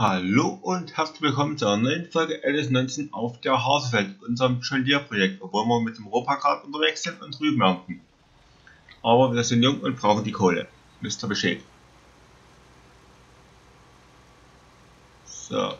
Hallo und herzlich willkommen zu einer neuen Folge LS19 auf der Hasefeld, unserem John Deere Projekt, obwohl wir mit dem Ropagrad unterwegs sind und Rüben ernten. Aber wir sind jung und brauchen die Kohle. Wisst ihr Bescheid. So.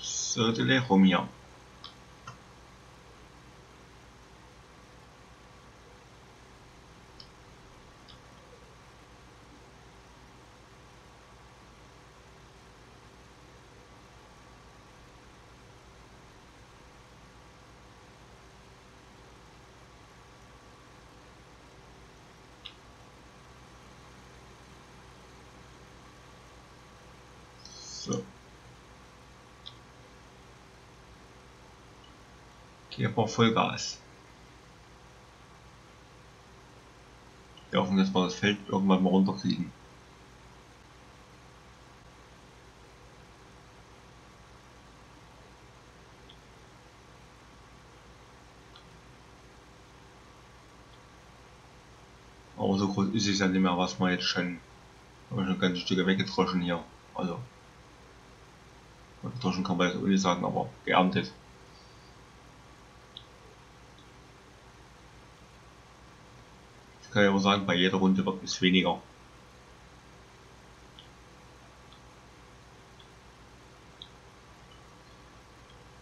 So, die Lehrer hier. So. Geben wir Vollgas. Wir hoffen, dass wir das Feld irgendwann mal runterkriegen. Aber so groß ist es ja nicht mehr, was wir jetzt schon, haben wir schon ganze Stücke weggedroschen hier. Also, gedroschen kann man jetzt auch nicht sagen, aber geerntet. Ich kann ja aber sagen, bei jeder Runde wird es weniger.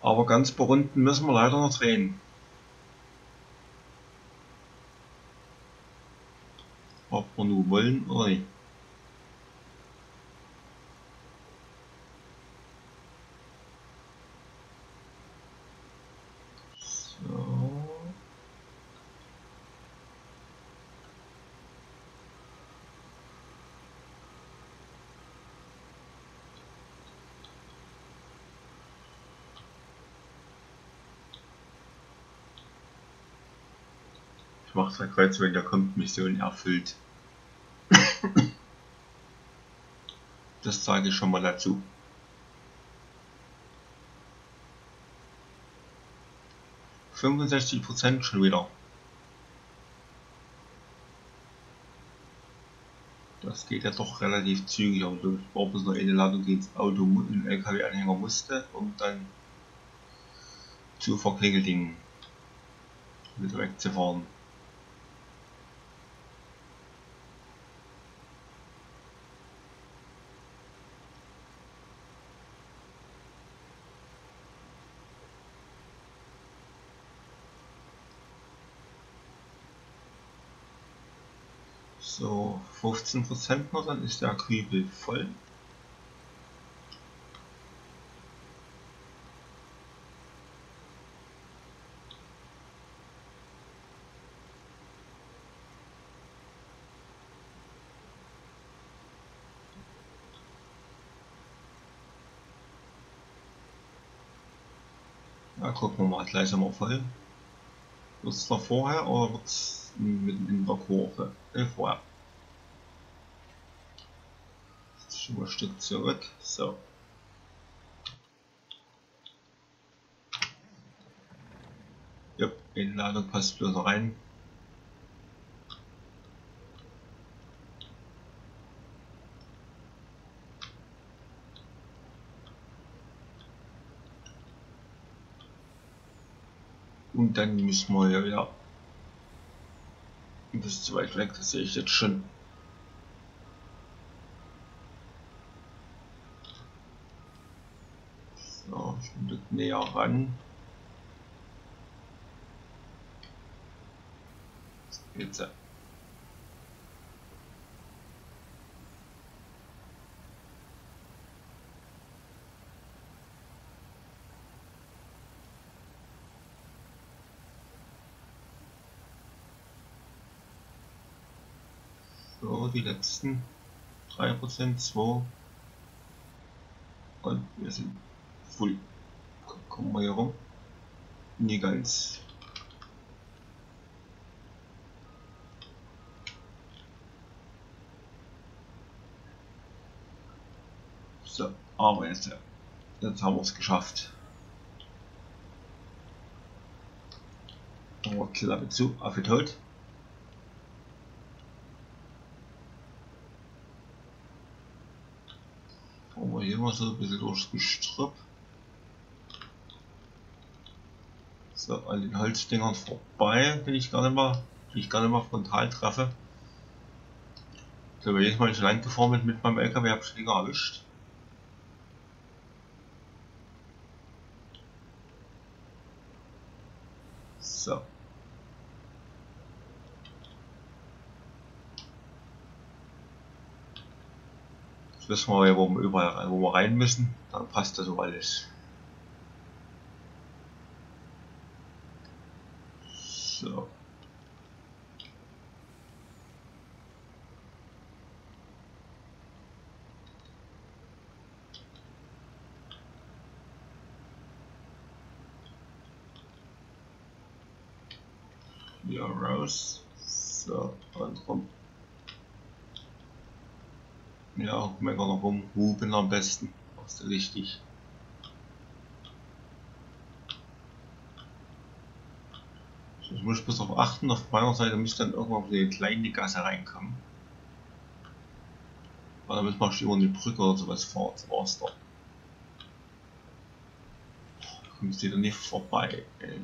Aber ganz bei Runden müssen wir leider noch drehen. Ob wir nun wollen oder nicht. Mache zwei Kreuze, wenn der kommt, Mission erfüllt. das sage ich schon mal dazu. Fünfundsechzig Prozent schon wieder. Das geht ja doch relativ zügig, aber brauche bloß noch eine Ladung, die ins Auto in LKW-Anhänger musste, um dann zu verklingelten wieder wegzufahren. So, 15% noch, dann ist der Kübel voll. Ja, gucken wir mal, gleich wir voll. Wird es da vorher oder wird es mitten in der Kurve? Äh, vorher. Schon ein Stück zurück. So. Ja, die Ladung passt bloß rein. Und dann müssen wir ja wieder. Ist zu weit weg, das sehe ich jetzt schon. So, ein Stück näher ran. Jetzt. So, die letzten 3%, 2 und wir sind full. Kommen wir hier rum? Nie ganz. So, aber jetzt, jetzt haben wir es geschafft. Aber Klappe zu, auf die Wir so ein bisschen durchs Gestrüpp. So, an den Holzdingern vorbei bin ich gar nicht mal, bin ich gar mal frontal treffe. So, wenn ich mal nicht lang gefahren mit meinem LKW, habe ich länger erwischt. So. Jetzt wissen wir, wo wir überall wo wir rein müssen. Dann passt das so alles. So. Hier raus. So, und rum. Ja, meckern noch rum. Hupen am besten. Machst du richtig. Ich muss bloß darauf achten, auf meiner Seite müsste dann irgendwann wieder eine kleine Gasse reinkommen. Weil damit du über eine Brücke oder sowas fahren, das war's doch. Kommst du da nicht vorbei. Ey.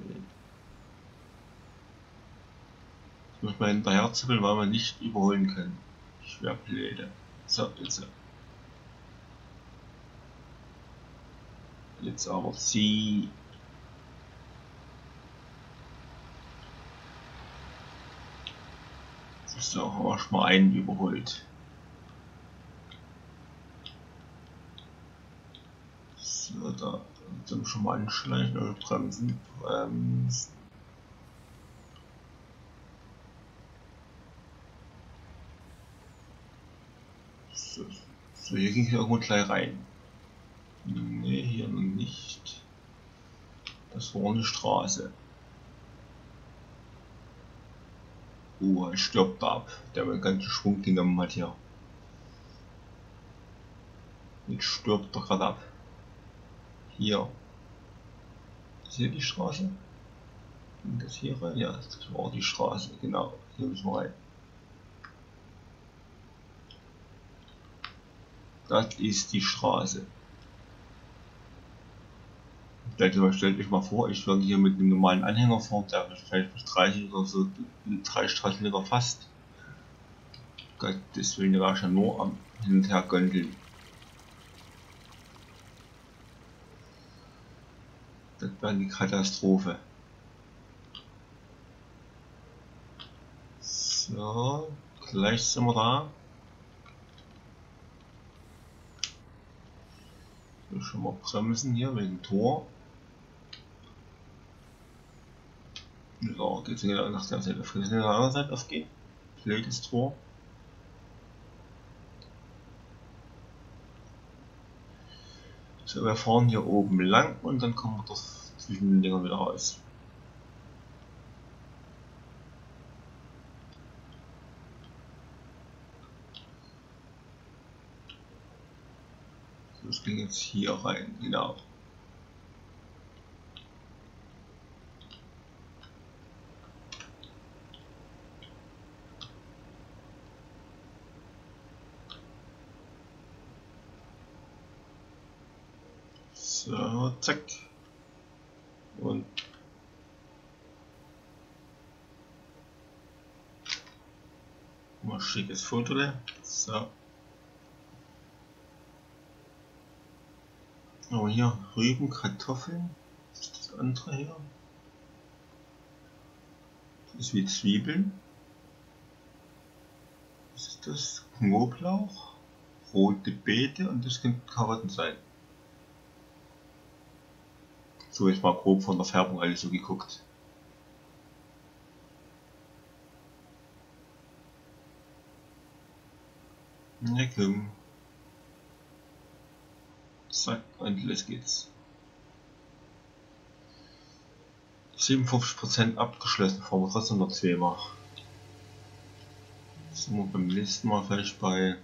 Ich muss mal hinterher zippeln, weil wir nicht überholen können. Schwer blöde. So, jetzt. Jetzt aber zieh. So, haben wir schon mal einen überholt. So, da sind schon mal anschleichen oder bremsen. Bremsen. So, so hier ging ich irgendwo gleich rein. Ne, hier nicht. Das war eine Straße. Uh, er stirbt ab. Der hat einen ganzen Schwung genommen hat hier. Jetzt stirbt er gerade ab. Hier. Ist hier die Straße? Und das hier rein? Ja, das war die Straße, genau. Hier müssen wir rein. Das ist die Straße. Vielleicht stellt euch mal vor, ich würde hier mit einem normalen Anhänger fahren, der vielleicht bis 30 oder so drei Straßenmeter fast. Gott, deswegen war ich ja nur am Hin und Her gondeln. Das wäre die Katastrophe. So, gleich sind wir da. schon mal bremsen hier wegen Tor. So, geht's wieder nach der Seite auf. Der anderen Seite aufgehen? Blödes Tor. So, wir fahren hier oben lang und dann kommen wir dort zwischen den Dingern wieder raus. Das ging jetzt hier rein, genau. So, zack. Und mal schickes Foto da. So. Aber hier Rüben, Kartoffeln. Das andere hier? Das ist wie Zwiebeln. Was ist das? Knoblauch, rote Beete und das könnten Karotten sein. So jetzt mal grob von der Färbung alles so geguckt. Na komm. Zack, und los geht's. 57% abgeschlossen, fahren wir trotzdem noch zweimal. Sind wir beim nächsten Mal vielleicht bei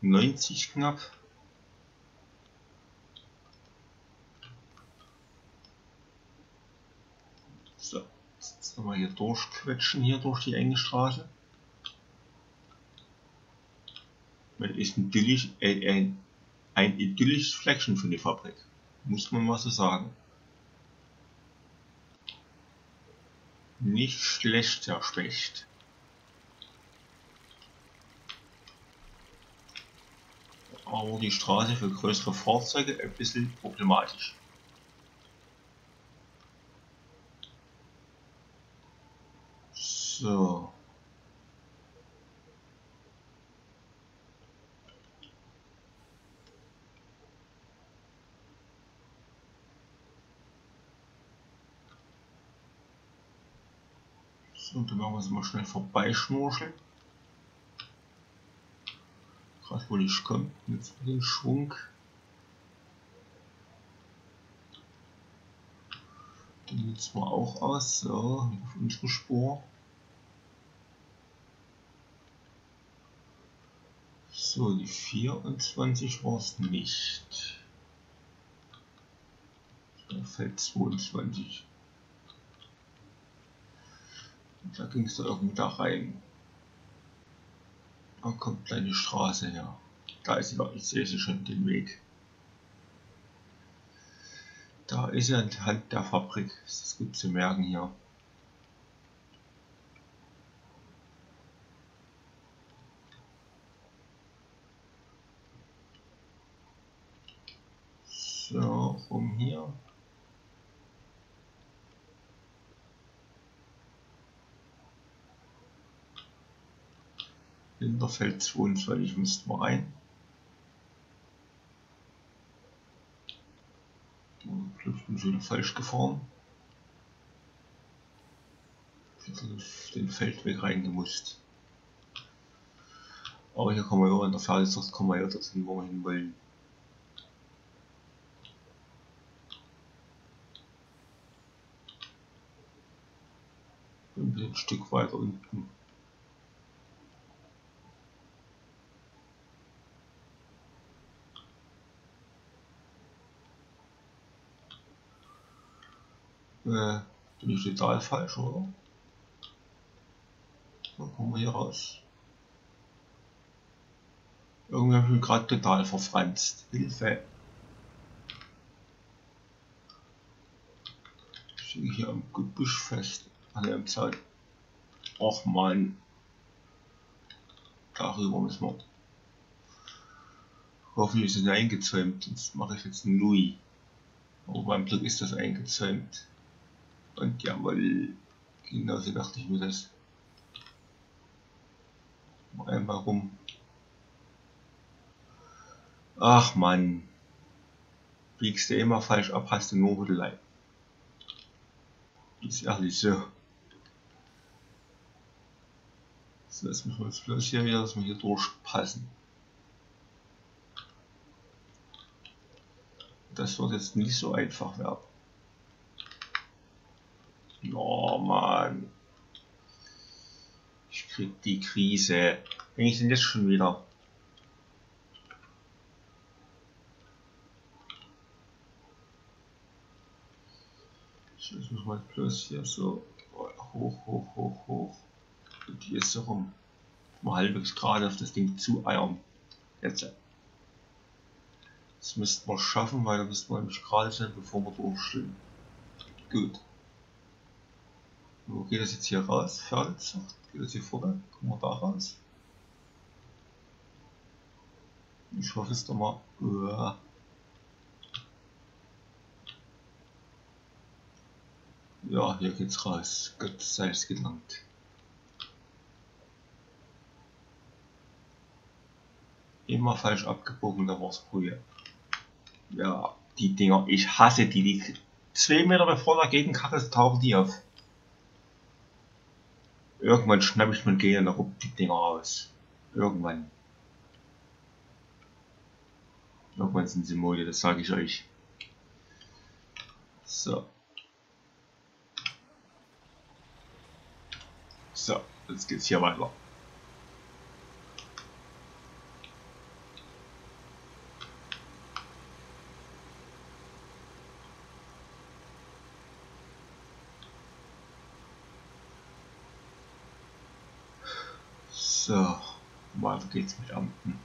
90 knapp. So, jetzt nochmal hier durchquetschen hier durch die enge Straße. Das ist ein, idyllisch, äh, ein, ein idyllisches Fleckchen für die Fabrik. Muss man mal so sagen. Nicht schlecht, Herr Specht. Aber die Straße für größere Fahrzeuge ein bisschen problematisch. So. So, dann machen wir es mal schnell vorbeischnurcheln. Gerade wo ich komme, jetzt dem Schwung. Den nutzen wir auch aus, so, auf unsere Spur. So, die 24 war es nicht. Da fällt 22. Da ging es da irgendwie da rein. Da kommt kleine Straße her. Da ist sie, ich sehe sie schon, den Weg. Da ist ja Hand der Fabrik. Das ist gut zu merken hier. Rum hier. Hinterfeld 22 müssten wir rein. Ich bin schon falsch gefahren. Den Feldweg reingemusst. Aber hier kommen wir ja in der Pferdezucht kommen wir ja dorthin, wo wir hin wollen. Ein Stück weiter unten. Äh, bin ich total falsch, oder? So, kommen wir hier raus. Irgendwie habe ich mich gerade total verfranst. Hilfe. Ich stehe hier am Gebüsch fest. An der Zaun. Och man. Darüber müssen wir. Hoffentlich ist es eingezäumt. Sonst mache ich jetzt Louis. Aber beim Glück ist das eingezäumt. Und jawohl, genauso dachte ich mir das. Einmal rum. Ach man, biegst du immer falsch ab, hast du nur Hudelei. Ist ehrlich so. So, jetzt müssen wir jetzt bloß hier wieder, dass wir hier durchpassen. Das wird jetzt nicht so einfach werden. Oh Mann. Ich krieg die Krise. Wenn ich denn jetzt schon wieder? Ich muss mal bloß hier so hoch, hoch, hoch, hoch. Und hier ist so rum. Mal halbwegs gerade auf das Ding zu eiern. Jetzt. Das müssten wir schaffen, weil da müssten wir nämlich gerade sein, bevor wir durchstehen. Gut. Wo geht das jetzt hier raus? Pferdezucht? Geht das hier vorne? Kommen wir da raus? Ich hoffe es doch mal. Uah. Ja, hier geht's raus. Gott sei es gelangt. Immer falsch abgebogen, da war's früher. Ja, die Dinger, ich hasse die, die zwei Meter bevor dagegen kacke, tauchen die auf. Irgendwann schnapp ich mir gerne noch die Dinger aus. Irgendwann. Irgendwann sind sie Mode, das sage ich euch. So. So, jetzt geht's hier weiter. So, weiter geht's mit Amten.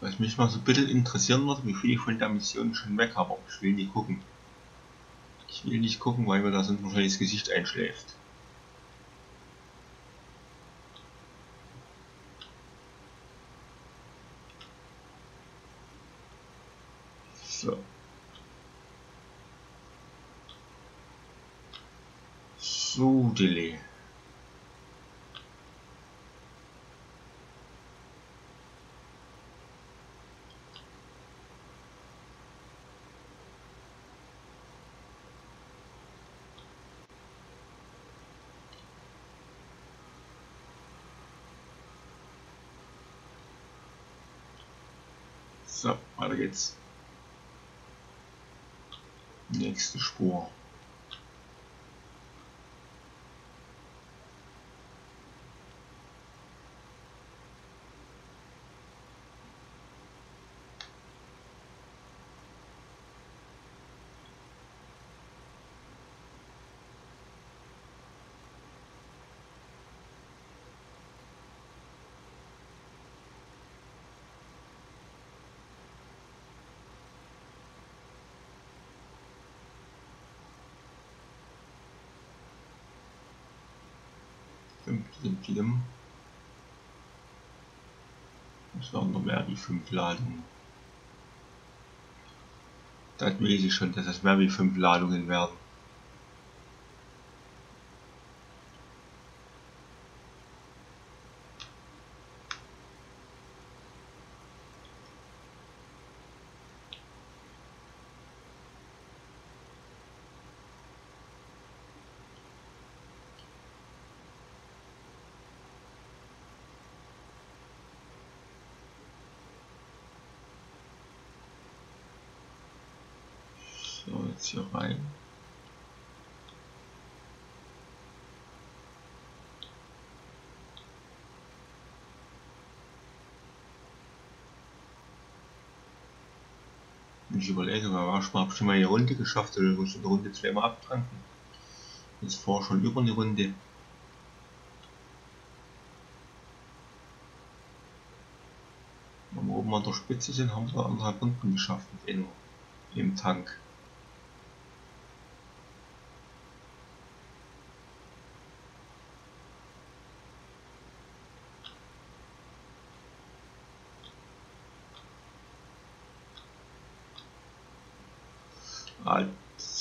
Was mich mal so ein bisschen interessieren würde, wie viel ich von der Mission schon weg habe. Ich will nicht gucken. Ich will nicht gucken, weil mir da sonst wahrscheinlich das Gesicht einschläft. Delay. So, weiter geht's. Nächste Spur. Plim, plim, plim. Das waren noch mehr wie fünf Ladungen. Das weiß ich schon, dass das mehr wie fünf Ladungen werden. So, jetzt hier rein. Ich überlege, haben schon mal, schon mal eine Runde geschafft, oder muss eine Runde zweimal abtranken. Jetzt vor schon über eine Runde. Wenn wir oben an der Spitze sind, haben wir anderthalb Runden geschafft mit einem im Tank.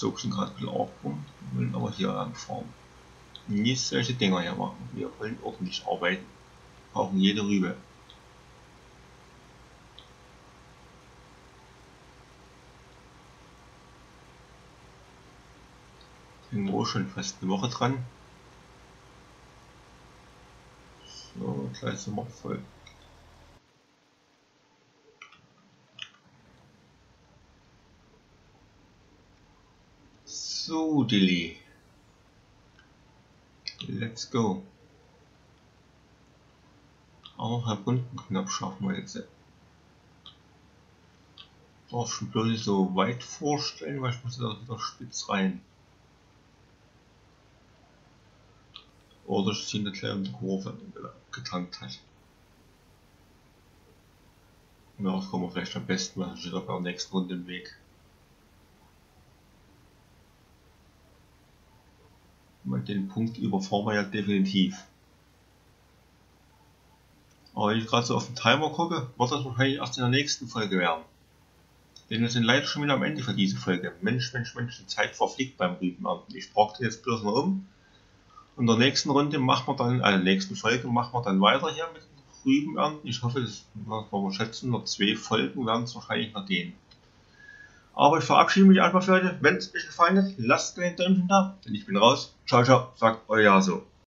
Suchen gerade ein bisschen auf rum, wollen aber hier anfahren. Nicht solche Dinger hier machen. Wir wollen ordentlich arbeiten. Brauchen jede Rübe. Sind wir schon fast eine Woche dran. So, gleich sind wir voll. So, Dilly. Let's go. Anderthalb Runden knapp schaffen wir jetzt. Darf schon bloß nicht so weit vorstellen, weil ich muss da wieder spitz rein. Oder ich ziehe eine kleine Kurve, wenn er getankt hat. Ja, das kommen wir vielleicht am besten, weil ich wieder bei der nächsten Runde im Weg. Den Punkt überfahren wir ja definitiv. Aber wenn ich gerade so auf den Timer gucke, wird das wahrscheinlich erst in der nächsten Folge werden. Denn wir sind leider schon wieder am Ende für diese Folge. Mensch, Mensch, Mensch, die Zeit verfliegt beim Rübenernten. Ich brauche jetzt bloß mal um. Und in der nächsten Runde machen wir dann, also in der nächsten Folge machen wir dann weiter hier mit Rübenernten. Ich hoffe, das, was wir schätzen, noch zwei Folgen werden es wahrscheinlich noch gehen. Aber ich verabschiede mich einfach für heute. Wenn es euch gefallen hat, lasst einen Däumchen da, denn ich bin raus. Ciao, ciao, sagt euer so.